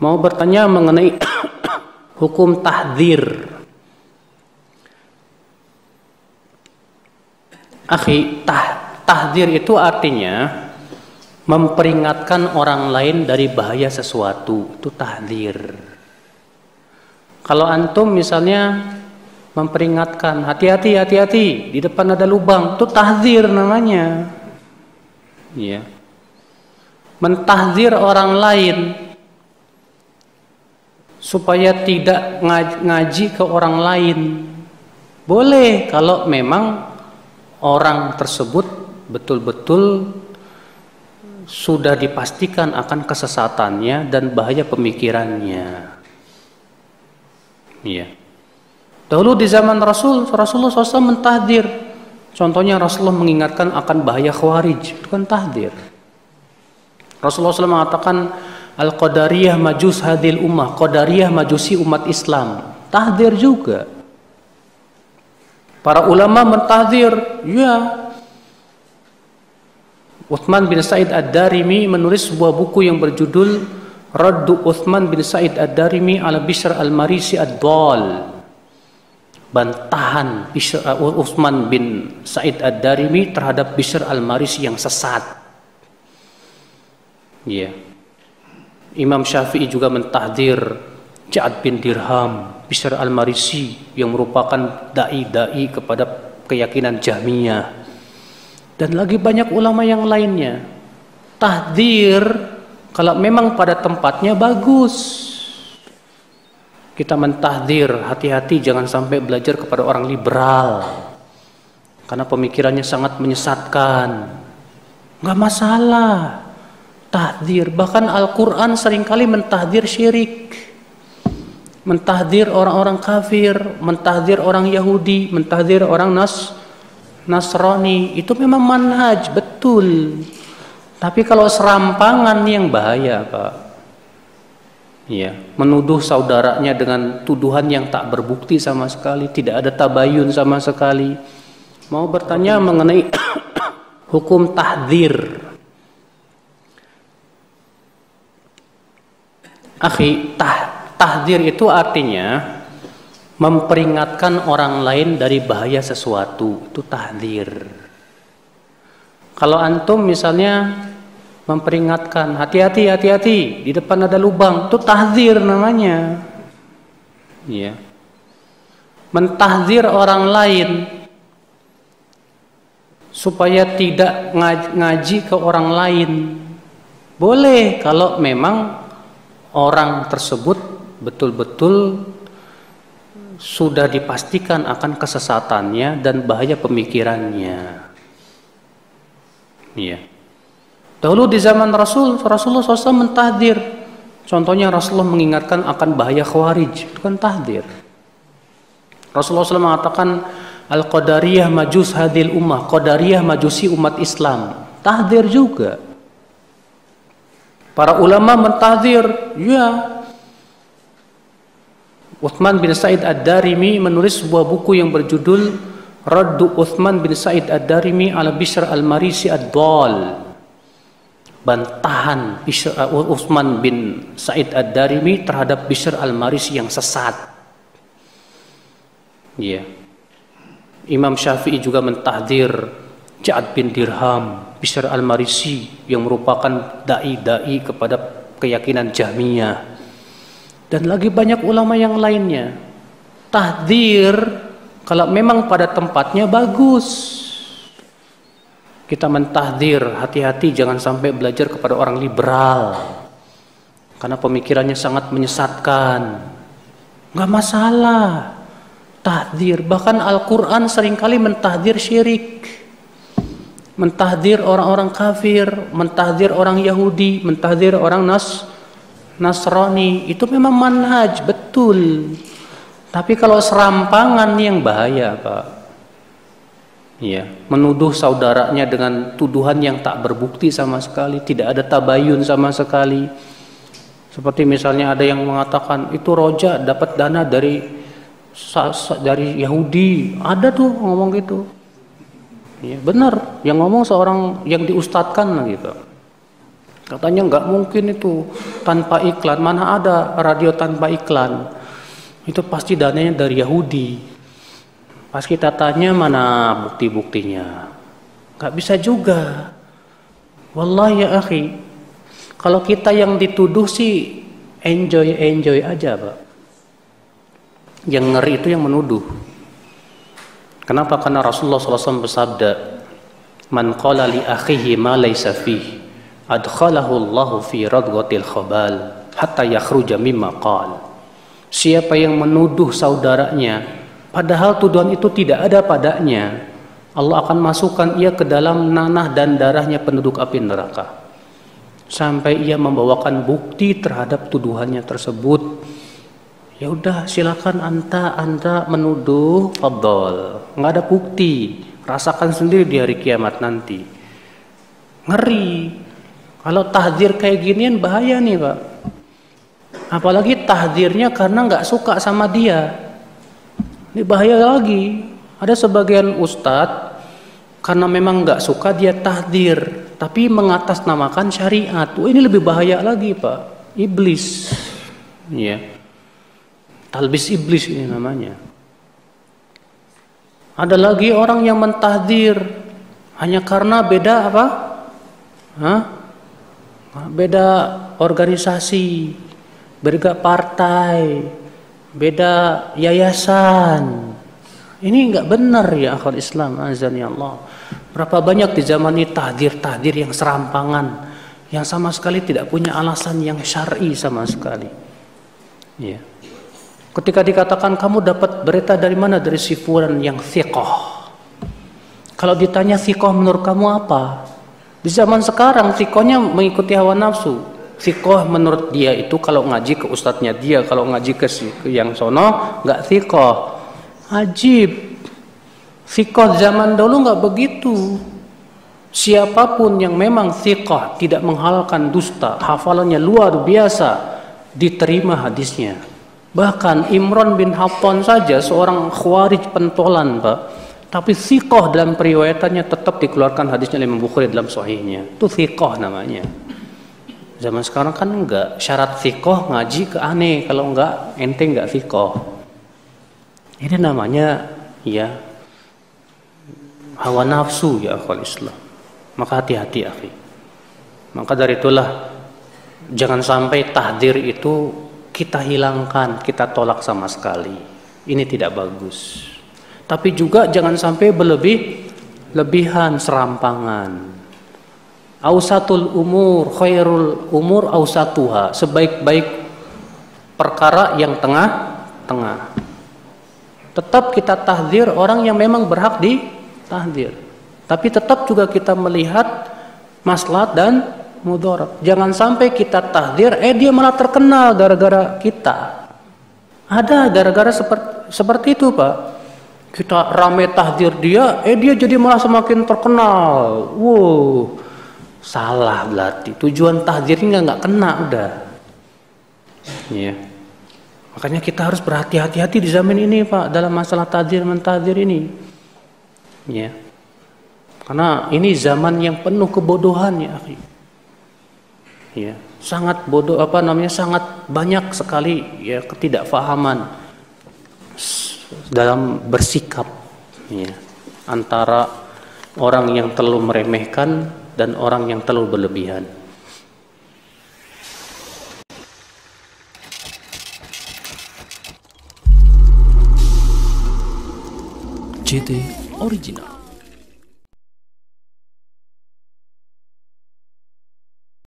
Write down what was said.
mau bertanya mengenai hukum tahdir. Akhi, tah, tahdir itu artinya memperingatkan orang lain dari bahaya sesuatu. Itu tahdir. Kalau antum misalnya memperingatkan, hati-hati, hati-hati, di depan ada lubang, itu tahdir namanya. Iya. Mentahdir orang lain supaya tidak ngaji ke orang lain. Boleh kalau memang orang tersebut betul-betul sudah dipastikan akan kesesatannya dan bahaya pemikirannya. Iya. Dahulu di zaman Rasul, Rasulullah SAW mentahdir. Contohnya Rasulullah mengingatkan akan bahaya khawarij. Itu kan tahdir. Rasulullah SAW mengatakan Al-Qadariyah majus hadil ummah. Qadariyah majusi umat Islam. Tahdir juga. Para ulama mentahdir. Ya, Uthman bin Said Ad-Darimi menulis sebuah buku yang berjudul Raddu Uthman bin Said Ad-Darimi ala Bishr Al-Marisi Ad-Dal. Bantahan Bishr, uh, Uthman bin Said Ad-Darimi terhadap Bishr Al-Marisi yang sesat. Ya. Yeah. Imam Syafi'i juga mentahdir Ja'ad bin Dirham, Bishr Al-Marisi yang merupakan dai-dai kepada keyakinan Jahmiyah dan lagi banyak ulama yang lainnya. Tahdir kalau memang pada tempatnya bagus. Kita mentahdir, hati-hati jangan sampai belajar kepada orang liberal. Karena pemikirannya sangat menyesatkan. Enggak masalah. Tahdir, bahkan Al-Qur'an sering kali mentahdir syirik. Mentahdir orang-orang kafir, mentahdir orang Yahudi, mentahdir orang Nas Nasrani itu memang manhaj betul. Tapi kalau serampangan yang bahaya, Pak. Ya, menuduh saudaranya dengan tuduhan yang tak berbukti sama sekali, tidak ada tabayun sama sekali. Mau bertanya mengenai hukum tahdir. Akhi, tah, tahdir itu artinya memperingatkan orang lain dari bahaya sesuatu. Itu tahdir. Kalau antum misalnya memperingatkan hati-hati hati-hati di depan ada lubang. Itu tahdir namanya. Ya mentahdir orang lain supaya tidak ngaji ke orang lain. Boleh kalau memang orang tersebut betul-betul sudah dipastikan akan kesesatannya dan bahaya pemikirannya. Iya. Dahulu di zaman Rasul, Rasulullah SAW mentahdir. Contohnya Rasulullah mengingatkan akan bahaya khawarij. Itu kan tahdir. Rasulullah SAW mengatakan Al-Qadariyah majus hadil ummah. Qadariyah majusi umat Islam. Tahdir juga. Para ulama mentahdir. Ya, Uthman bin Said Ad-Darimi menulis sebuah buku yang berjudul Raddu Uthman bin Said Ad-Darimi ala Bishr Al-Marisi Ad-Dal. Bantahan Bishr, uh, Uthman bin Said Ad-Darimi terhadap Bishr Al-Marisi yang sesat. Ya. Imam Syafi'i juga mentahdir Ja'ad bin Dirham, Bishr Al-Marisi yang merupakan dai-dai kepada keyakinan Jahmiyah dan lagi banyak ulama yang lainnya. Tahdir kalau memang pada tempatnya bagus. Kita mentahdir, hati-hati jangan sampai belajar kepada orang liberal. Karena pemikirannya sangat menyesatkan. Enggak masalah. Tahdir, bahkan Al-Qur'an sering kali mentahdir syirik. Mentahdir orang-orang kafir, mentahdir orang Yahudi, mentahdir orang Nas Nasrani itu memang manhaj betul. Tapi kalau serampangan yang bahaya, Pak. Ya, menuduh saudaranya dengan tuduhan yang tak berbukti sama sekali, tidak ada tabayun sama sekali. Seperti misalnya ada yang mengatakan itu roja dapat dana dari dari Yahudi, ada tuh ngomong gitu. Ya, benar, yang ngomong seorang yang diustadkan gitu. Katanya nggak mungkin itu tanpa iklan. Mana ada radio tanpa iklan? Itu pasti dananya dari Yahudi. Pas kita tanya mana bukti-buktinya? Nggak bisa juga. Wallahi ya akhi, kalau kita yang dituduh sih enjoy enjoy aja pak. Yang ngeri itu yang menuduh. Kenapa? Karena Rasulullah SAW bersabda, "Man qala li akhihi ma laysa fihi adkhalahu Allahu fi radghatil khabal hatta yakhruja mimma qal. Siapa yang menuduh saudaranya padahal tuduhan itu tidak ada padanya, Allah akan masukkan ia ke dalam nanah dan darahnya penduduk api neraka. Sampai ia membawakan bukti terhadap tuduhannya tersebut. Ya udah silakan anta anta menuduh fadol. nggak ada bukti. Rasakan sendiri di hari kiamat nanti. Ngeri. Kalau tahdir kayak ginian bahaya nih pak. Apalagi tahdirnya karena nggak suka sama dia. Ini bahaya lagi. Ada sebagian ustadz karena memang nggak suka dia tahdir, tapi mengatasnamakan syariat. Oh, ini lebih bahaya lagi pak. Iblis, ya. Talbis iblis ini namanya. Ada lagi orang yang mentahdir hanya karena beda apa? Hah? beda organisasi, beda partai, beda yayasan. Ini enggak benar ya akal Islam azan ya Allah. Berapa banyak di zaman ini tahdir-tahdir yang serampangan yang sama sekali tidak punya alasan yang syar'i sama sekali. Ya. Ketika dikatakan kamu dapat berita dari mana dari si fulan yang thiqah. Kalau ditanya thiqah menurut kamu apa? Di zaman sekarang sikohnya mengikuti hawa nafsu. Sikoh menurut dia itu kalau ngaji ke ustadznya dia, kalau ngaji ke, yang sono nggak sikoh. Ajib. Sikoh zaman dulu nggak begitu. Siapa pun yang memang sikoh tidak menghalalkan dusta, hafalannya luar biasa, diterima hadisnya. Bahkan Imran bin Hattan saja seorang khawarij pentolan, Pak tapi sikoh dalam periwayatannya tetap dikeluarkan hadisnya Imam Bukhari dalam sahihnya. Itu sikoh namanya. Zaman sekarang kan enggak syarat sikoh ngaji ke aneh kalau enggak ente enggak sikoh. Ini namanya ya hawa nafsu ya akhwal Islam. Maka hati-hati akhi. Maka dari itulah jangan sampai tahdir itu kita hilangkan, kita tolak sama sekali. Ini tidak bagus. Tapi juga jangan sampai berlebih lebihan serampangan. Ausatul umur khairul umur ausatuha. Sebaik-baik perkara yang tengah-tengah. Tetap kita tahdir orang yang memang berhak di tahdir. Tapi tetap juga kita melihat maslahat dan mudarat. Jangan sampai kita tahdir, eh dia malah terkenal gara-gara kita. Ada gara-gara seperti seperti itu, Pak kita rame tahdir dia, eh dia jadi malah semakin terkenal. Wow, salah berarti. Tujuan tahdirnya nggak kena udah. Ya. Makanya kita harus berhati-hati di zaman ini Pak dalam masalah tahdir mentahdir ini. Ya. Karena ini zaman yang penuh kebodohan ya, Ya, sangat bodoh apa namanya sangat banyak sekali ya ketidakfahaman dalam bersikap ya, antara orang yang terlalu meremehkan dan orang yang terlalu berlebihan. JT Original